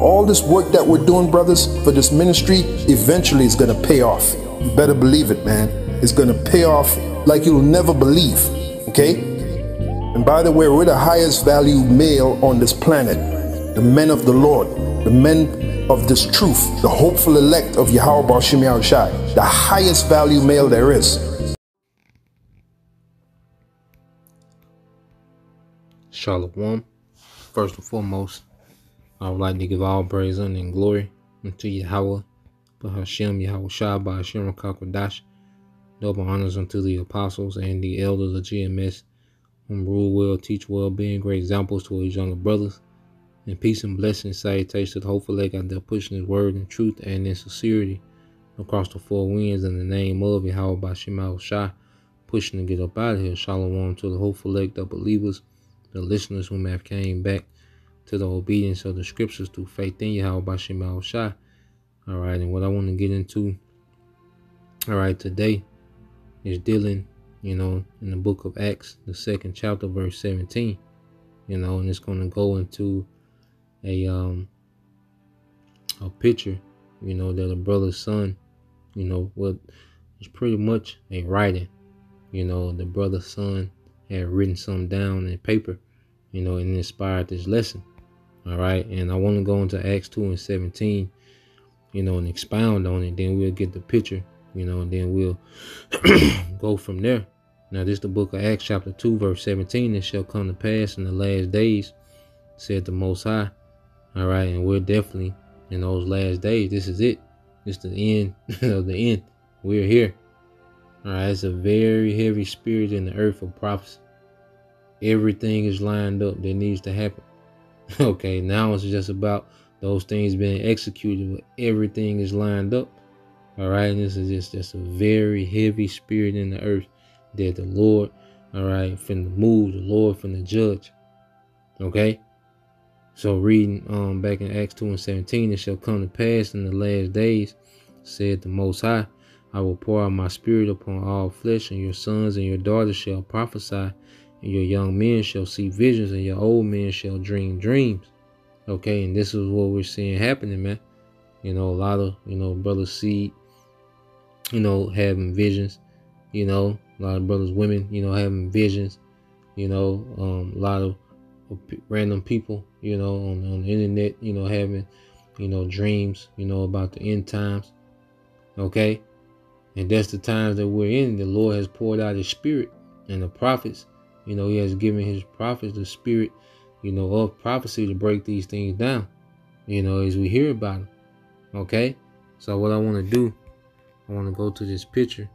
All this work that we're doing, brothers, for this ministry, eventually is going to pay off. You better believe it, man. It's going to pay off like you'll never believe. Okay? And by the way, we're the highest value male on this planet. The men of the Lord, the men of this truth, the hopeful elect of Yahweh Bashim Shai, the highest value male there is. Shalom. First and foremost, I would like to give all praise and glory unto Yahweh, but Hashem Yahweh Shah by Hashem Kakwadash. Double honors unto the apostles and the elders of GMS, whom rule well, teach well, being great examples to his younger brothers. And peace and blessings, salutations to the hopeful leg out there pushing his word in truth and in sincerity across the four winds in the name of Yahweh by Shemal Shah, pushing to get up out of here. Shalom to the hopeful leg, the believers, the listeners who have came back to the obedience of the scriptures through faith in Yahweh Bashim al Shah. All right, and what I want to get into, all right, today is dealing, you know, in the book of Acts, the second chapter, verse 17, you know, and it's going to go into a, um, a picture, you know, that a brother's son, you know, what is pretty much a writing, you know, the brother's son had written some down in paper, you know, and inspired this lesson. All right. And I want to go into Acts 2 and 17, you know, and expound on it. Then we'll get the picture, you know, and then we'll go from there. Now, this is the book of Acts, chapter 2, verse 17. It shall come to pass in the last days, said the Most High. All right. And we're definitely in those last days. This is it. It's the end of the end. We're here. All right. It's a very heavy spirit in the earth of prophecy. Everything is lined up that needs to happen. Okay, now it's just about those things being executed, but everything is lined up. All right, and this is just, just a very heavy spirit in the earth that the Lord, all right, from the move, the Lord from the judge. Okay. So reading um back in Acts 2 and 17, it shall come to pass in the last days, said the most high, I will pour out my spirit upon all flesh, and your sons and your daughters shall prophesy, and your young men shall see visions, and your old men shall dream dreams. Okay, and this is what we're seeing happening, man. You know, a lot of you know brothers see, you know, having visions. You know, a lot of brothers, women, you know, having visions. You know, um, a lot of random people, you know, on, on the internet, you know, having, you know, dreams, you know, about the end times. Okay, and that's the times that we're in. The Lord has poured out His Spirit, and the prophets you know, he has given his prophets the spirit, you know, of prophecy to break these things down, you know, as we hear about them. Okay? So what I want to do, I want to go to this picture,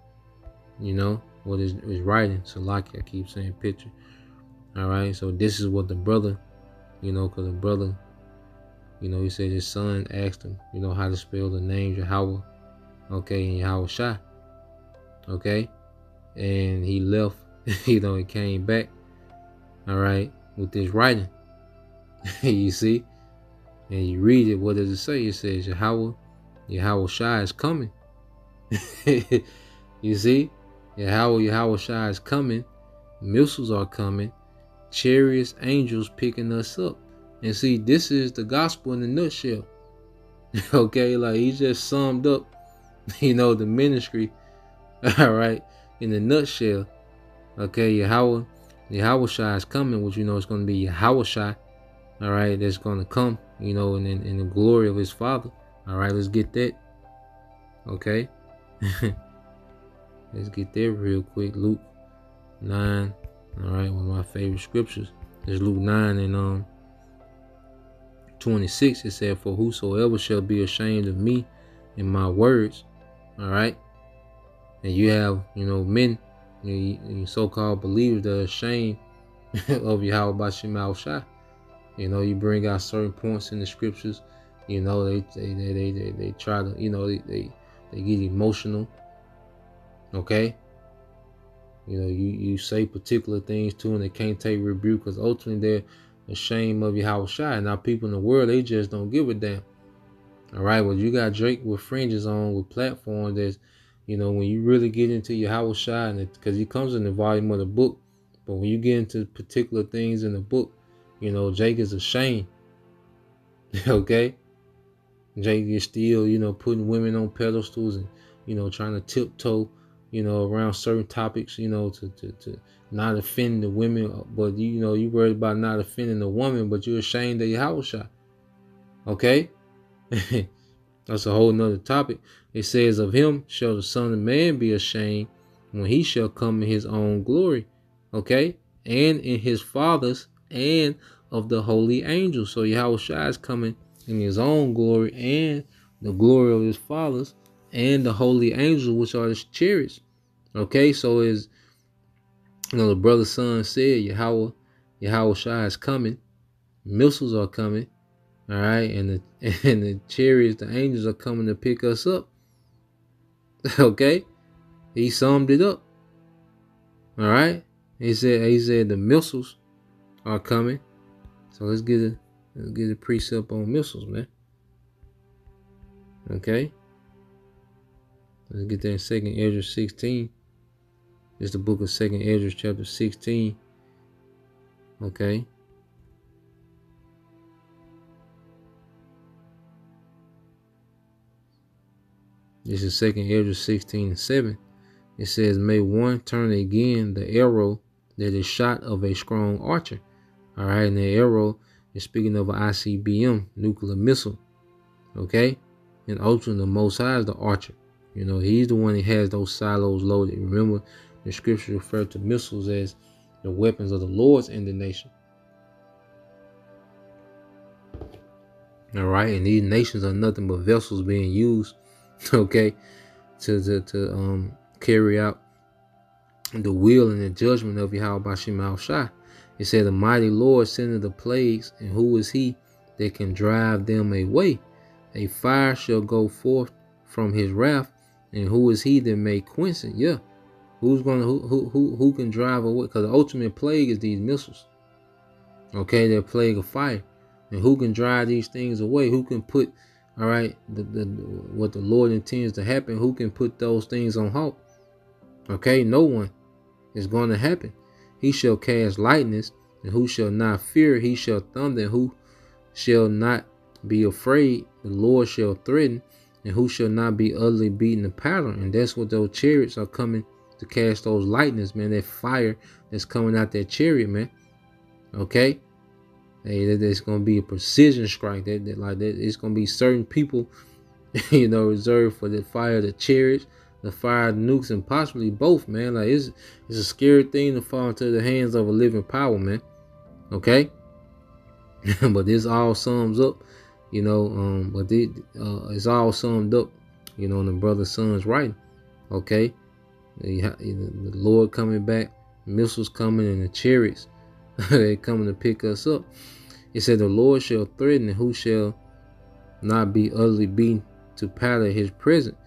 you know, what is, is writing. So like I keep saying picture. All right. So this is what the brother, you know, because the brother, you know, he said his son asked him, you know, how to spell the name Yahweh. Okay. And Yahawashi. Okay. And he left you know, it came back, all right, with this writing. you see? And you read it, what does it say? It says, Yahweh, Yahawashi is coming. you see? Yahweh, Yahawashi is coming. Missiles are coming. Chariots, angels picking us up. And see, this is the gospel in a nutshell. okay, like he just summed up, you know, the ministry, all right, in a nutshell. Okay, Yahweh, Yahawashi is coming, which you know is going to be Yahawashi. All right, that's going to come, you know, in, in, in the glory of his Father. All right, let's get that. Okay. let's get there real quick. Luke 9. All right, one of my favorite scriptures is Luke 9 and um 26. It said, For whosoever shall be ashamed of me and my words, all right. And you have, you know, men you, you so-called believers that are ashamed of Yahweh Bashim Shai. You know, you bring out certain points in the scriptures. You know, they they they they, they, try to, you know, they, they they get emotional. Okay. You know, you, you say particular things to them, they can't take rebuke because ultimately they're ashamed of Yahawashi. Now people in the world, they just don't give a damn. All right, well, you got Drake with fringes on with platforms that's you know, when you really get into Yahawashi, because he comes in the volume of the book, but when you get into particular things in the book, you know, Jake is ashamed. okay? Jake is still, you know, putting women on pedestals and, you know, trying to tiptoe, you know, around certain topics, you know, to, to, to not offend the women. But, you know, you worried about not offending the woman, but you're ashamed of Yahawashi. Okay? That's a whole nother topic. It says, Of him shall the Son of Man be ashamed when he shall come in his own glory. Okay? And in his Father's and of the holy angels. So Yahweh is coming in his own glory and the glory of his fathers and the holy angels, which are his chariots. Okay, so as you know, the brother son said, Yahweh, Yahweh is coming, missiles are coming, all right, and the and the chariots, the angels are coming to pick us up. okay, he summed it up. All right, he said he said the missiles are coming. So let's get a let's get a precept on missiles, man. Okay. Let's get that in Second Ezra 16. It's the book of Second Ezra, chapter 16. Okay. This is Second Ezra 16 and 7. It says, May one turn again the arrow that is shot of a strong archer. All right, and the arrow is speaking of an ICBM nuclear missile. Okay, and ultimately the Most High is the archer. You know, he's the one that has those silos loaded. Remember, the scripture referred to missiles as the weapons of the Lord's in the nation. All right, and these nations are nothing but vessels being used, okay, to to, to um carry out the will and the judgment of Yahweh Bashim Shai. It said, The mighty Lord sendeth the plagues, and who is he that can drive them away? A fire shall go forth from his wrath, and who is he that may quench it? Yeah. Who's gonna who who who, who can drive away? Because the ultimate plague is these missiles. Okay, they're plague of fire. And who can drive these things away? Who can put all right the, the what the Lord intends to happen? Who can put those things on halt? Okay, no one is going to happen. He shall cast lightness, and who shall not fear, he shall thunder, and who shall not be afraid, the Lord shall threaten, and who shall not be utterly beaten to powder. And that's what those chariots are coming to cast those lightnings, man. That fire that's coming out that chariot, man. Okay? Hey, that, gonna be a precision strike. That, that like that, it's gonna be certain people, you know, reserved for the fire the chariots the fire nukes and possibly both, man. Like it's it's a scary thing to fall into the hands of a living power, man. Okay, but this all sums up, you know. Um, but it, uh, it's all summed up, you know, in the brother son's writing. Okay, the, the Lord coming back, missiles coming, and the chariots they coming to pick us up. It said, "The Lord shall threaten, and who shall not be utterly beaten to powder his presence."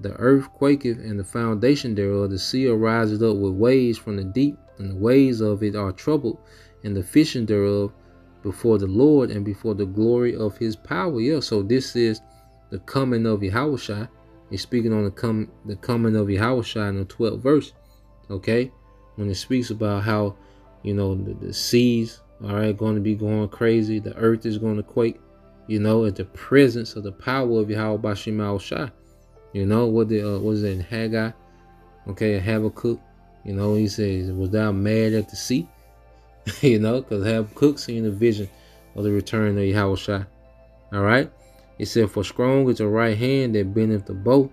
The earth quaketh, and the foundation thereof. The sea arises up with waves from the deep, and the waves of it are troubled, and the fishing thereof before the Lord and before the glory of his power. Yeah, so this is the coming of Yahweh. He's speaking on the come the coming of Yahweh in the 12th verse. Okay? When it speaks about how, you know, the, the seas right going to be going crazy, the earth is going to quake, you know, at the presence of the power of Yahweh Bashim Shai. You know what the uh, was in Haggai? Okay, Habakkuk. You know he says, "Was thou mad at the sea?" you know, because Habakkuk seen the vision of the return of Yahweh All right. He said, "For strong is the right hand that bendeth the bow."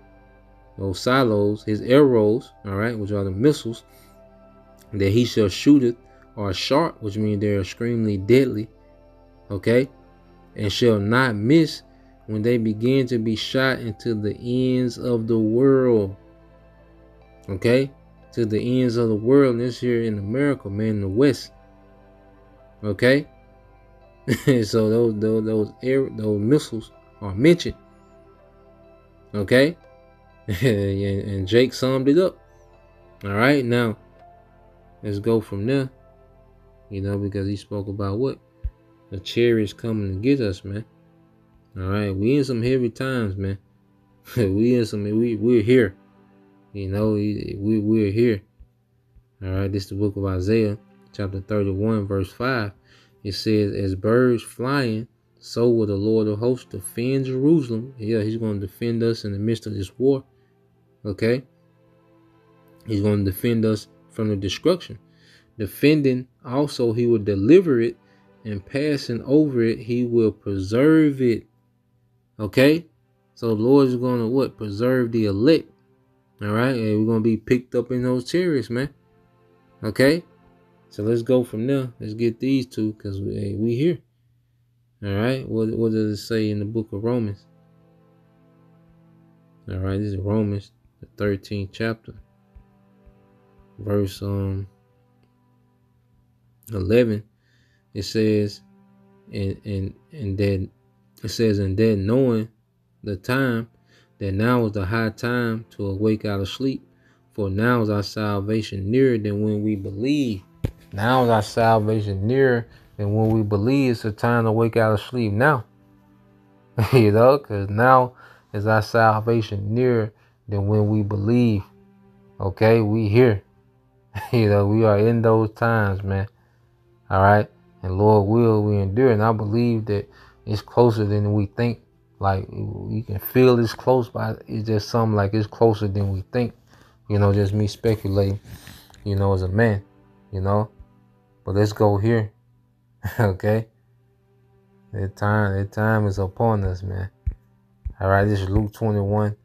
Those silos, his arrows, all right, which are the missiles that he shall shoot it, are sharp, which means they're extremely deadly. Okay, and shall not miss when they begin to be shot into the ends of the world. Okay? To the ends of the world, and this here in America, man, in the West. Okay? so those those those air those missiles are mentioned. Okay? and Jake summed it up. All right, now let's go from there. You know, because he spoke about what? The chariots coming to get us, man. All right, we in some heavy times, man. we in some we we're here. You know, we, we we're here. All right, this is the book of Isaiah, chapter 31, verse 5. It says, As birds flying, so will the Lord of hosts defend Jerusalem. Yeah, he's going to defend us in the midst of this war. Okay? He's going to defend us from the destruction. Defending also, he will deliver it, and passing over it, he will preserve it. Okay? So the Lord is going to what? Preserve the elect. All right? And we're going to be picked up in those chariots, man. Okay? So let's go from there. Let's get these two because we, hey, we here. All right. What, what does it say in the book of Romans? All right. This is Romans, the 13th chapter, verse um 11. It says, and and and then it says, and then knowing the time that now is the high time to awake out of sleep, for now is our salvation nearer than when we believe. Now is our salvation nearer than when we believe. It's a time to wake out of sleep now. you know, because now is our salvation nearer than when we believe. Okay, we here. you know, we are in those times, man. All right. And Lord will we endure. And I believe that it's closer than we think. Like you can feel it's close, but it's just something like it's closer than we think. You know, just me speculating, you know, as a man, you know. But let's go here. okay? That time that time is upon us, man. Alright, this is Luke 21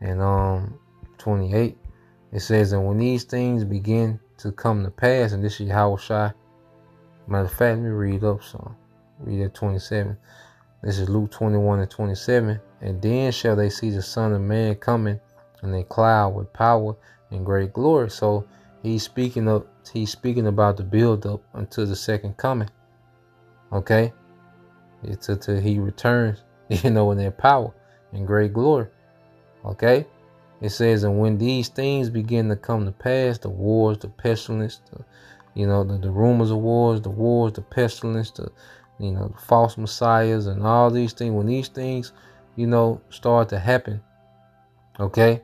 and um 28. It says, And when these things begin to come to pass, and this is how shy. Matter of fact, let me read up some. Read at 27. This is Luke 21 and 27. And then shall they see the Son of Man coming in a cloud with power and great glory. So he's speaking of he's speaking about the build up until the second coming. Okay? It's until he returns, you know, in their power and great glory. Okay? It says, and when these things begin to come to pass, the wars, the pestilence, the, you know, the, the rumors of wars, the wars, the pestilence, the, you know, the false messiahs and all these things, when these things, you know, start to happen, okay?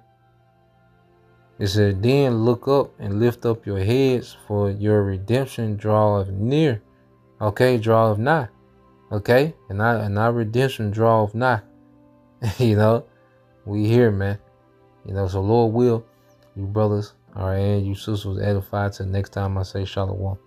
It said, then look up and lift up your heads, for your redemption draweth near. Okay, draweth nigh. Okay, and I and our redemption draweth nigh. you know, we here, man. You know, so Lord will, you brothers, all right, you sisters edified till next time I say shalom.